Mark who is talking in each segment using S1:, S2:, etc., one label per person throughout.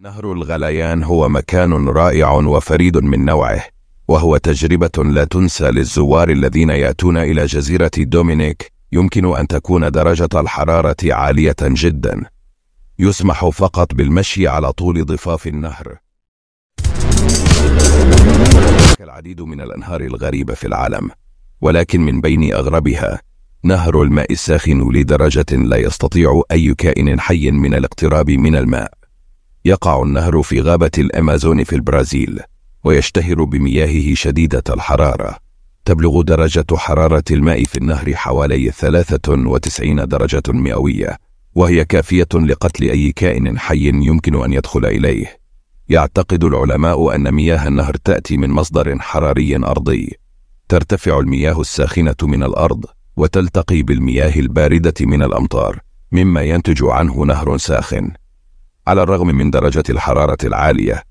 S1: نهر الغليان هو مكان رائع وفريد من نوعه وهو تجربة لا تنسى للزوار الذين يأتون إلى جزيرة دومينيك يمكن أن تكون درجة الحرارة عالية جدا. يسمح فقط بالمشي على طول ضفاف النهر. العديد من الأنهار الغريبة في العالم ولكن من بين أغربها نهر الماء الساخن لدرجة لا يستطيع أي كائن حي من الاقتراب من الماء. يقع النهر في غابة الأمازون في البرازيل ويشتهر بمياهه شديدة الحرارة. تبلغ درجة حرارة الماء في النهر حوالي 93 درجة مئوية وهي كافية لقتل أي كائن حي يمكن أن يدخل إليه. يعتقد العلماء أن مياه النهر تأتي من مصدر حراري أرضي. ترتفع المياه الساخنة من الأرض وتلتقي بالمياه الباردة من الأمطار مما ينتج عنه نهر ساخن. على الرغم من درجة الحرارة العالية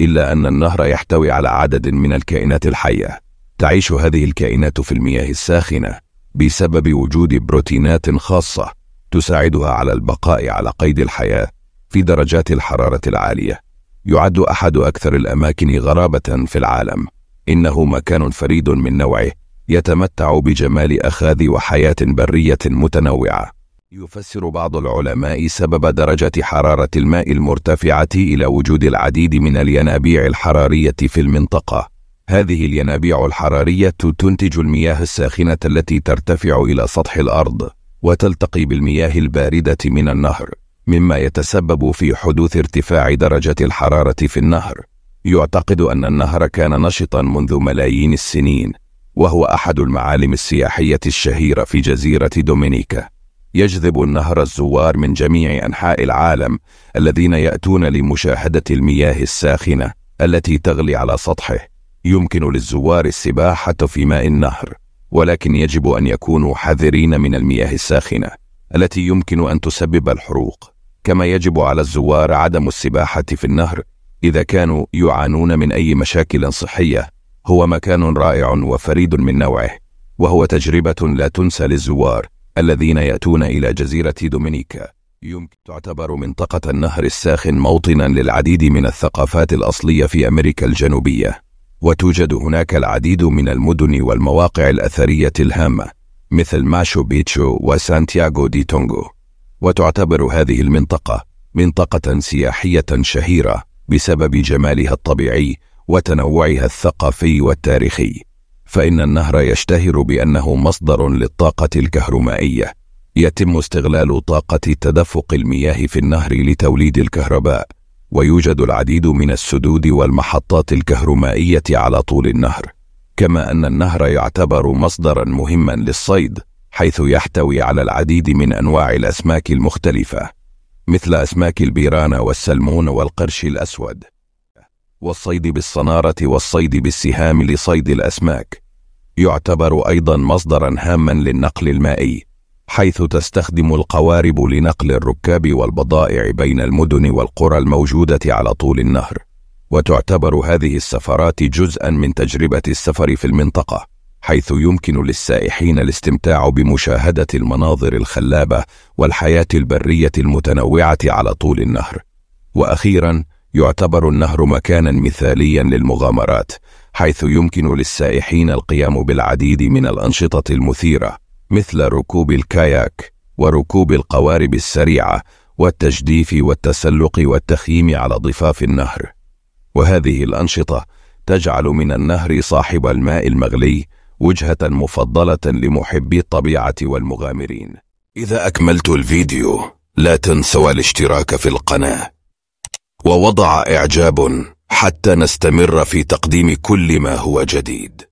S1: إلا أن النهر يحتوي على عدد من الكائنات الحية. تعيش هذه الكائنات في المياه الساخنة بسبب وجود بروتينات خاصة تساعدها على البقاء على قيد الحياة في درجات الحرارة العالية. يعد أحد أكثر الأماكن غرابة في العالم. إنه مكان فريد من نوعه يتمتع بجمال أخاذ وحياة برية متنوعة. يفسر بعض العلماء سبب درجة حرارة الماء المرتفعة إلى وجود العديد من الينابيع الحرارية في المنطقة. هذه الينابيع الحرارية تنتج المياه الساخنة التي ترتفع إلى سطح الأرض وتلتقي بالمياه الباردة من النهر، مما يتسبب في حدوث ارتفاع درجة الحرارة في النهر. يعتقد أن النهر كان نشطا منذ ملايين السنين، وهو أحد المعالم السياحية الشهيرة في جزيرة دومينيكا. يجذب النهر الزوار من جميع أنحاء العالم الذين يأتون لمشاهدة المياه الساخنة التي تغلي على سطحه. يمكن للزوار السباحة في ماء النهر ولكن يجب أن يكونوا حذرين من المياه الساخنة التي يمكن أن تسبب الحروق. كما يجب على الزوار عدم السباحة في النهر إذا كانوا يعانون من أي مشاكل صحية. هو مكان رائع وفريد من نوعه وهو تجربة لا تنسى للزوار. الذين يأتون إلى جزيرة دومينيكا يمكن تعتبر منطقة النهر الساخن موطنا للعديد من الثقافات الأصلية في أمريكا الجنوبية وتوجد هناك العديد من المدن والمواقع الأثرية الهامة مثل ماشو بيتشو وسانتياغو دي تونغو. وتعتبر هذه المنطقة منطقة سياحية شهيرة بسبب جمالها الطبيعي وتنوعها الثقافي والتاريخي. فإن النهر يشتهر بأنه مصدر للطاقة الكهرومائية. يتم استغلال طاقة تدفق المياه في النهر لتوليد الكهرباء ويوجد العديد من السدود والمحطات الكهرومائية على طول النهر. كما أن النهر يعتبر مصدرا مهما للصيد حيث يحتوي على العديد من أنواع الأسماك المختلفة مثل أسماك البيرانة والسلمون والقرش الأسود. والصيد بالصنارة والصيد بالسهام لصيد الأسماك. يعتبر أيضا مصدرا هاما للنقل المائي حيث تستخدم القوارب لنقل الركاب والبضائع بين المدن والقرى الموجودة على طول النهر. وتعتبر هذه السفرات جزءا من تجربة السفر في المنطقة حيث يمكن للسائحين الاستمتاع بمشاهدة المناظر الخلابة والحياة البرية المتنوعة على طول النهر. وأخيرا يعتبر النهر مكانا مثاليا للمغامرات حيث يمكن للسائحين القيام بالعديد من الأنشطة المثيرة مثل ركوب الكاياك وركوب القوارب السريعة والتجديف والتسلق والتخييم على ضفاف النهر. وهذه الأنشطة تجعل من النهر صاحب الماء المغلي وجهة مفضلة لمحبي الطبيعة والمغامرين. إذا أكملت الفيديو لا تنسوا الاشتراك في القناة. ووضع إعجاب حتى نستمر في تقديم كل ما هو جديد.